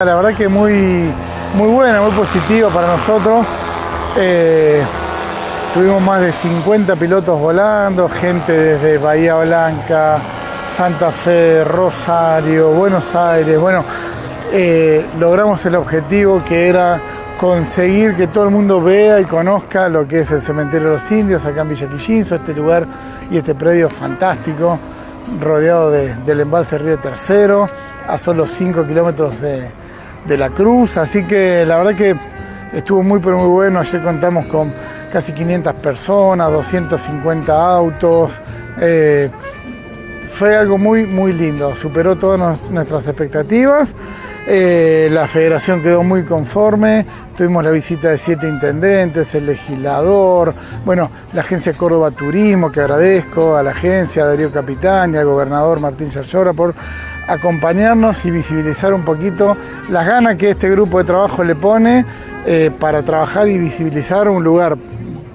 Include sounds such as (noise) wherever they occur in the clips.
La verdad que muy, muy buena, muy positiva para nosotros. Eh, tuvimos más de 50 pilotos volando, gente desde Bahía Blanca, Santa Fe, Rosario, Buenos Aires. Bueno, eh, logramos el objetivo que era conseguir que todo el mundo vea y conozca lo que es el cementerio de los indios acá en Villa Quillinzo, este lugar y este predio fantástico, rodeado del embalse Río Tercero, a solo 5 kilómetros de, de la cruz, así que la verdad que estuvo muy pero muy bueno, ayer contamos con casi 500 personas, 250 autos, eh, fue algo muy muy lindo, superó todas nuestras expectativas, eh, la federación quedó muy conforme, tuvimos la visita de siete intendentes, el legislador, bueno, la agencia Córdoba Turismo, que agradezco, a la agencia Darío Capitán y al gobernador Martín Yerllora por acompañarnos y visibilizar un poquito las ganas que este grupo de trabajo le pone eh, para trabajar y visibilizar un lugar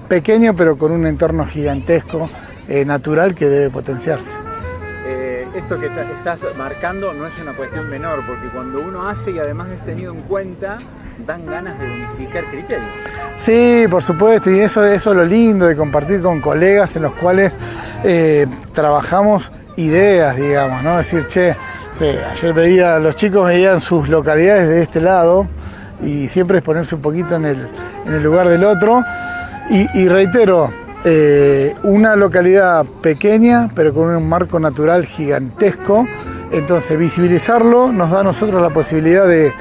pequeño pero con un entorno gigantesco, eh, natural que debe potenciarse. Eh, esto que estás marcando no es una cuestión menor, porque cuando uno hace y además es tenido en cuenta, dan ganas de unificar criterios. Sí, por supuesto, y eso, eso es lo lindo de compartir con colegas en los cuales trabajamos ideas, digamos, ¿no? Decir, che, ayer veía, los chicos veían sus localidades de este lado y siempre es ponerse un poquito en el, lugar del otro. Y, reitero, eh, una localidad pequeña, pero con un marco natural gigantesco. Entonces, visibilizarlo nos da a nosotros la posibilidad de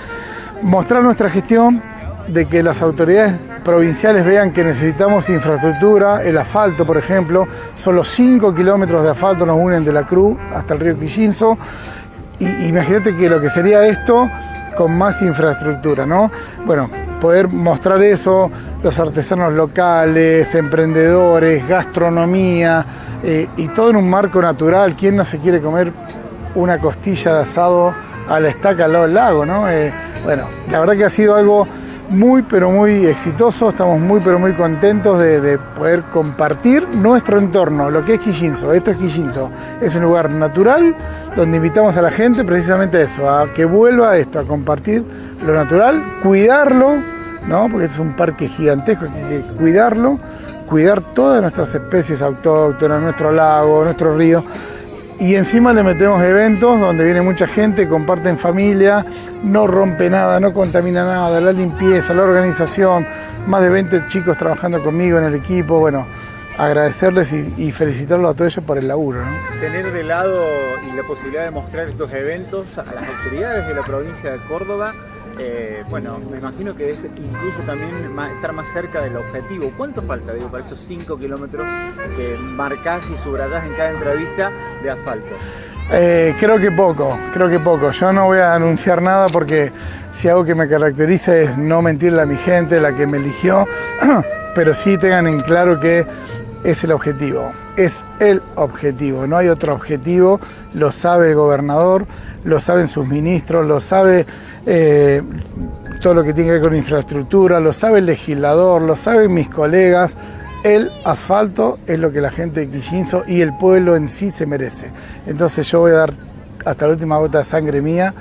mostrar nuestra gestión, de que las autoridades provinciales vean que necesitamos infraestructura, el asfalto, por ejemplo, solo 5 kilómetros de asfalto nos unen de la Cruz hasta el río Quillinzo imagínate que lo que sería esto con más infraestructura, ¿no? Bueno, poder mostrar eso, los artesanos locales, emprendedores, gastronomía, eh, y todo en un marco natural. ¿Quién no se quiere comer una costilla de asado a la estaca al lado del lago, no? Eh, bueno, la verdad que ha sido algo muy pero muy exitoso, estamos muy pero muy contentos de, poder compartir nuestro entorno, lo que es Quillinzo. Esto es Quillinzo, es un lugar natural donde invitamos a la gente precisamente a eso, a que vuelva a esto, a compartir lo natural, cuidarlo, ¿no? porque es un parque gigantesco, hay que cuidarlo, cuidar todas nuestras especies autóctonas, nuestro lago, nuestro río y encima le metemos eventos donde viene mucha gente, comparten familia, no rompe nada, no contamina nada, la limpieza, la organización, más de 20 chicos trabajando conmigo en el equipo, bueno, agradecerles y, felicitarlos a todos ellos por el laburo. Tener de lado y la posibilidad de mostrar estos eventos a las autoridades de la provincia de Córdoba eh, bueno, me imagino que es incluso también estar más cerca del objetivo. ¿Cuánto falta, digo, para esos 5 kilómetros que marcás y subrayás en cada entrevista de asfalto? Eh, creo que poco, creo que poco. Yo no voy a anunciar nada porque si algo que me caracteriza es no mentirle a mi gente, la que me eligió, (clears throat) pero sí tengan en claro que es el objetivo, es el objetivo, no hay otro objetivo, lo sabe el gobernador, lo saben sus ministros, lo sabe eh, todo lo que tiene que ver con infraestructura, lo sabe el legislador, lo saben mis colegas. El asfalto es lo que la gente de Quillinzo y el pueblo en sí se merece. Entonces yo voy a dar hasta la última gota de sangre mía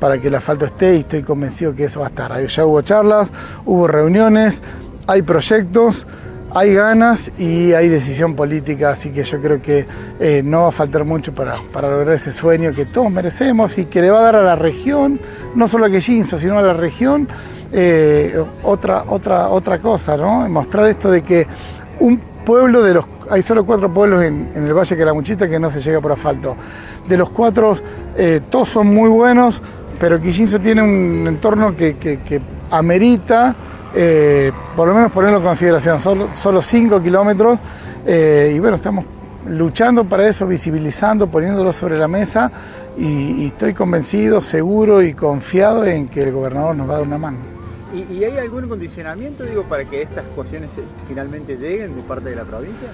para que el asfalto esté y estoy convencido que eso va a estar. Ya hubo charlas, hubo reuniones, hay proyectos hay ganas y hay decisión política, así que yo creo que eh, no va a faltar mucho para, lograr ese sueño que todos merecemos y que le va a dar a la región, no solo a Quillinzo, sino a la región, eh, otra, otra, otra cosa, ¿no? Mostrar esto de que un pueblo de los... Hay solo cuatro pueblos en, el Valle Calamuchita que no se llega por asfalto. De los cuatro, eh, todos son muy buenos, pero Quillinzo tiene un entorno que amerita eh, por lo menos ponerlo en consideración, solo 5 kilómetros eh, y bueno, estamos luchando para eso, visibilizando, poniéndolo sobre la mesa y, estoy convencido, seguro y confiado en que el gobernador nos va a dar una mano. ¿Y, hay algún condicionamiento, digo, para que estas cuestiones finalmente lleguen de parte de la provincia?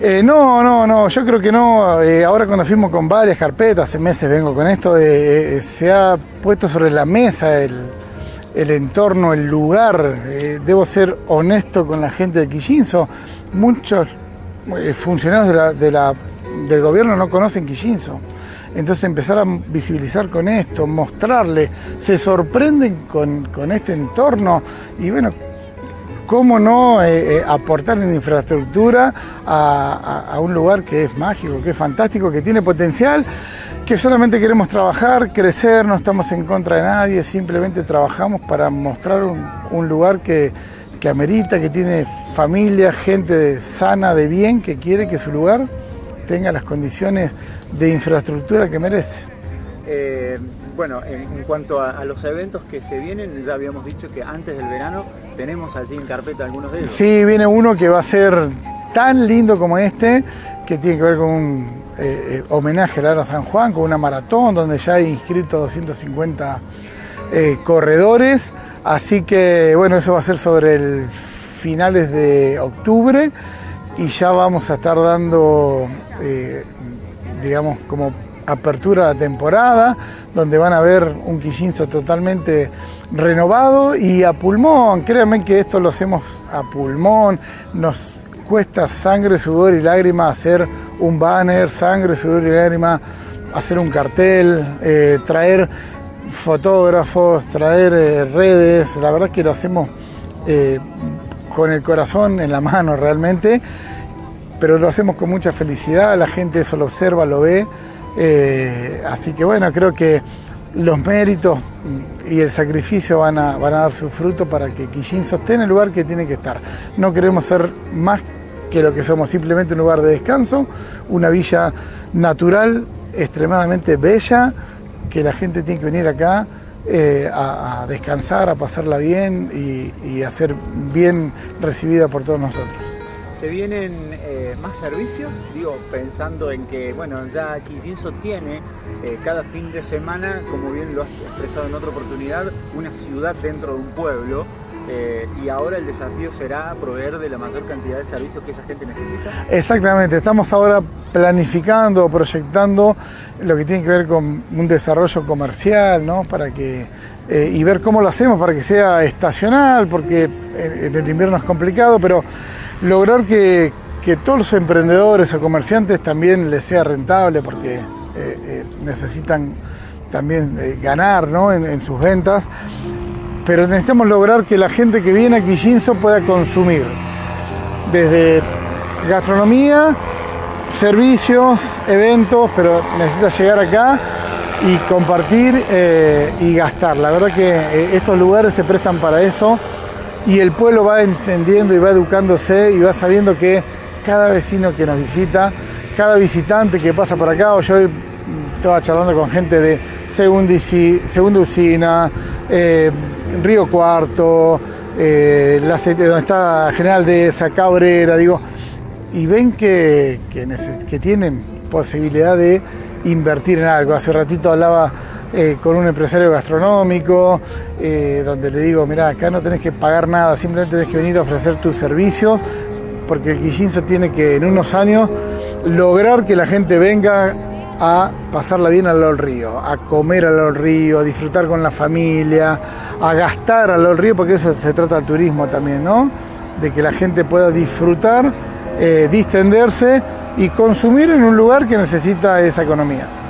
Eh, no, no, no, yo creo que no. ahora cuando fuimos con varias carpetas, hace meses vengo con esto, se ha puesto sobre la mesa el, el entorno, el lugar. Eh, debo ser honesto con la gente de Quillinzo. Muchos eh, funcionarios del gobierno no conocen Quillinzo. Entonces empezar a visibilizar con esto, mostrarle, se sorprenden con, este entorno y bueno, cómo no eh, aportar en infraestructura a, un lugar que es mágico, que es fantástico, que tiene potencial, que solamente queremos trabajar, crecer, no estamos en contra de nadie, simplemente trabajamos para mostrar un, lugar que, amerita, que tiene familia, gente sana, de bien, que quiere que su lugar tenga las condiciones de infraestructura que merece. Eh, bueno, en, cuanto a, los eventos que se vienen, ya habíamos dicho que antes del verano tenemos allí en carpeta algunos de ellos. Sí, viene uno que va a ser tan lindo como este, que tiene que ver con un eh, eh, homenaje a la San Juan, con una maratón donde ya hay inscritos 250 eh, corredores. Así que bueno, eso va a ser sobre el finales de octubre y ya vamos a estar dando, digamos, como apertura de la temporada, donde van a ver un Quillinzo totalmente renovado y a pulmón. Créanme que esto lo hacemos a pulmón, nos cuesta sangre, sudor y lágrima hacer un banner, sangre, sudor y lágrima hacer un cartel, eh, traer fotógrafos, traer eh, redes, la verdad que lo hacemos eh, con el corazón en la mano realmente, pero lo hacemos con mucha felicidad, la gente eso lo observa, lo ve así que bueno, creo que los méritos y el sacrificio van a, van a dar su fruto para que Quillín en el lugar que tiene que estar. No queremos ser más que lo que somos, simplemente un lugar de descanso, una villa natural extremadamente bella, que la gente tiene que venir acá eh, a, descansar, a pasarla bien y, y a ser bien recibida por todos nosotros. ¿Se vienen eh, más servicios? Digo, pensando en que, bueno, ya Quillinso tiene eh, cada fin de semana, como bien lo has expresado en otra oportunidad, una ciudad dentro de un pueblo. Eh, y ahora el desafío será proveer de la mayor cantidad de servicios que esa gente necesita. Exactamente, estamos ahora planificando, proyectando lo que tiene que ver con un desarrollo comercial, ¿no? Para que, y ver cómo lo hacemos para que sea estacional, porque en el invierno es complicado, pero lograr que, todos los emprendedores o comerciantes también les sea rentable porque eh, eh, necesitan también eh, ganar en, sus ventas, pero necesitamos lograr que la gente que viene a Quillinzo pueda consumir desde gastronomía, servicios, eventos, pero necesita llegar acá y compartir y gastar. La verdad que estos lugares se prestan para eso y el pueblo va entendiendo y va educándose y va sabiendo que cada vecino que nos visita, cada visitante que pasa por acá, o yo estaba charlando con gente de Segunda Usina, eh, Río Cuarto, eh, la, donde está General de esa Cabrera, digo, y ven que, que tienen posibilidad de invertir en algo. Hace ratito hablaba eh, con un empresario gastronómico, eh, donde le digo, mira, acá no tenés que pagar nada, simplemente tenés que venir a ofrecer tus servicios, porque el Quillinzo tiene que en unos años lograr que la gente venga a pasarla bien al río, a comer al río, a disfrutar con la familia, a gastar al río, porque eso se trata del turismo también, ¿no? De que la gente pueda disfrutar, eh, distenderse y consumir en un lugar que necesita esa economía.